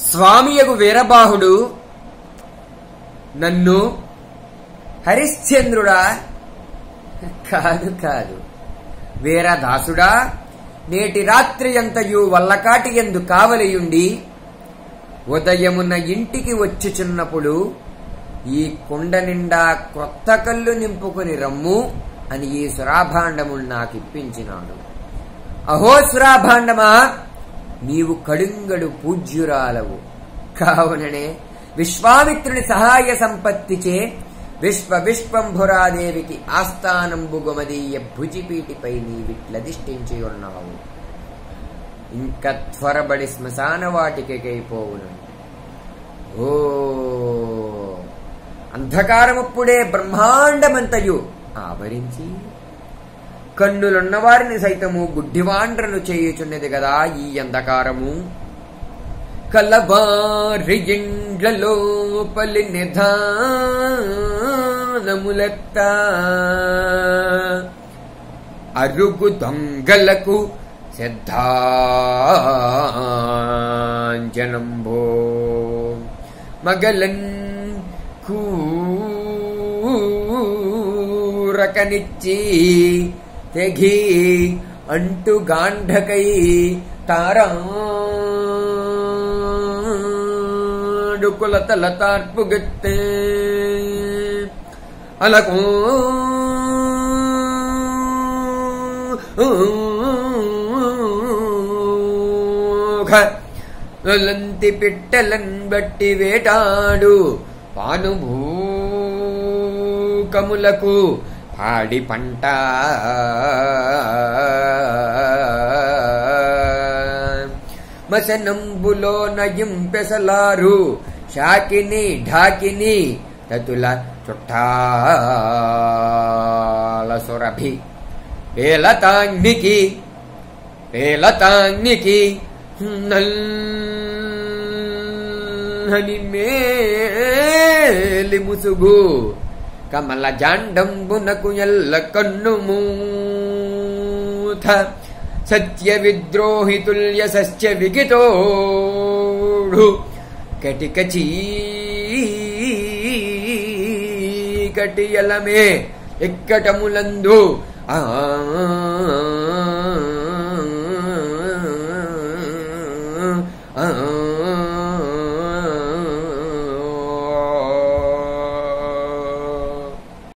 స్వామియగు వీరబాహుడు నన్ను హరిశ్చంద్రుడా? కాదు కాదు. వీరదాసుడా నేటి రాత్రి అంతయు వల్లకాటి ఎందు కావలియుండి ఉదయమున ఇంటికి వచ్చిచున్నప్పుడు ఈ కుండ నిండా కొత్త కళ్ళు నింపుకొని రమ్ము అని ఈ సురాభాండములు నాకిప్పించినాడు. అహో సురాభాండమా? నీవు కడుంగడు పూజ్యురాలవు. కావుననే విశ్వామిత్రుని సహాయ సంపత్తిచే విశ్వ విశ్వంభురాదేవికి ఆస్థానంబుగుమదీయ భుజిపీటిపై నీవిట్లధిష్ఠించి ఉన్నావు. ఇంక త్వరబడి శ్మశాన వాటికైపోవును ఓ అంధకారముప్పుడే బ్రహ్మాండమంతయు ఆవరించి కన్నులున్న వారిని సైతము గుడ్డివాండ్రను చేయుచున్నది కదా ఈ అంధకారము. కలవారి ఇండ్లలోపలి నిధానములెత్త అరుగు దొంగలకు సిద్ధాంజనంబో. మగలన్ కూరకనిచ్చి తెఘీ అంటు గాంఢకై తారాడుకుల తల గెత్తే. లంతి పిట్టలన్ బట్టి వేటాడు పానుభూకములకు పాడి పంట. మసనంబులో నయింపెసలారు షాకిని ఢాకిని తతుల చుట్టాల సురభి. పేలతాంగికి నల్ నల్లని మేలి ముసుగు. కమల జాండంబునకు ఎల్ల కన్ను మూథ సత్య విద్రోహితుల్య సస్య విగితోడు. కటిక చీకటియలమే ఇక్కటములందు ఆ